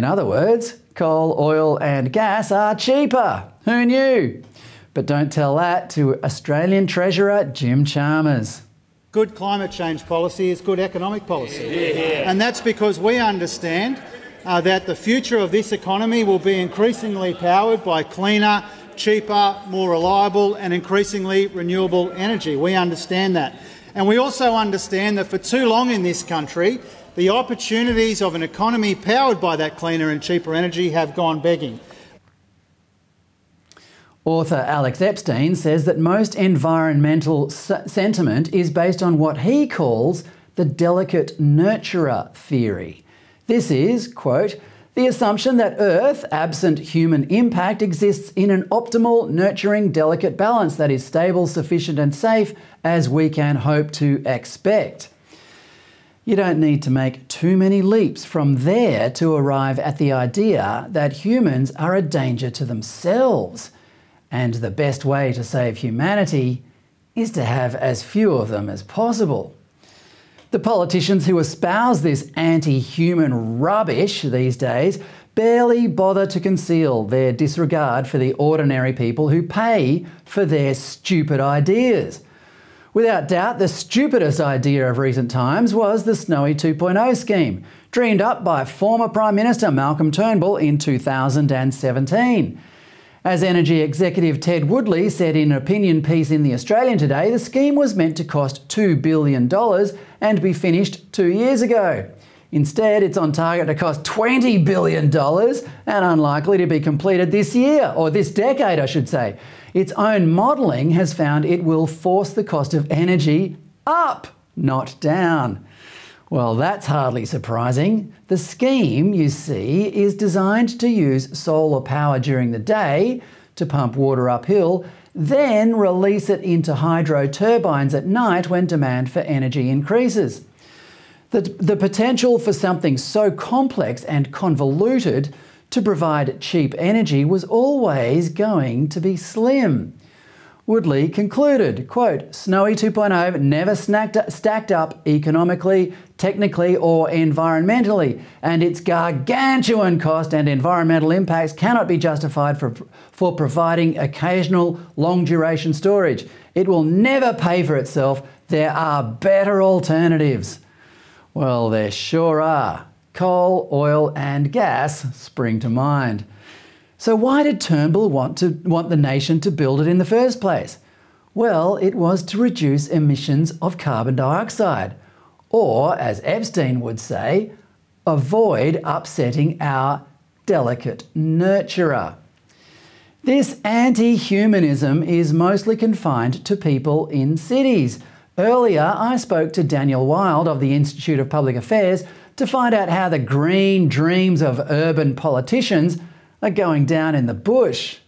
In other words, coal, oil, and gas are cheaper. Who knew? But don't tell that to Australian Treasurer Jim Chalmers. Good climate change policy is good economic policy. Yeah. And that's because we understand uh, that the future of this economy will be increasingly powered by cleaner, cheaper, more reliable and increasingly renewable energy. We understand that. And we also understand that for too long in this country, the opportunities of an economy powered by that cleaner and cheaper energy have gone begging. Author Alex Epstein says that most environmental sentiment is based on what he calls the delicate nurturer theory. This is, quote, the assumption that Earth, absent human impact, exists in an optimal, nurturing, delicate balance that is stable, sufficient, and safe as we can hope to expect. You don't need to make too many leaps from there to arrive at the idea that humans are a danger to themselves. And the best way to save humanity is to have as few of them as possible. The politicians who espouse this anti human rubbish these days barely bother to conceal their disregard for the ordinary people who pay for their stupid ideas. Without doubt, the stupidest idea of recent times was the Snowy 2.0 scheme, dreamed up by former Prime Minister Malcolm Turnbull in 2017. As Energy Executive Ted Woodley said in an opinion piece in The Australian today, the scheme was meant to cost $2 billion and be finished two years ago. Instead, it's on target to cost $20 billion and unlikely to be completed this year, or this decade, I should say. Its own modelling has found it will force the cost of energy up, not down. Well, that's hardly surprising. The scheme, you see, is designed to use solar power during the day to pump water uphill, then release it into hydro turbines at night when demand for energy increases. The, the potential for something so complex and convoluted to provide cheap energy was always going to be slim. Woodley concluded, quote, Snowy 2.0 never stacked up economically, technically or environmentally, and its gargantuan cost and environmental impacts cannot be justified for, for providing occasional long duration storage. It will never pay for itself. There are better alternatives. Well, there sure are. Coal, oil, and gas spring to mind. So why did Turnbull want, to, want the nation to build it in the first place? Well, it was to reduce emissions of carbon dioxide, or, as Epstein would say, avoid upsetting our delicate nurturer. This anti humanism is mostly confined to people in cities. Earlier, I spoke to Daniel Wild of the Institute of Public Affairs to find out how the green dreams of urban politicians are going down in the bush.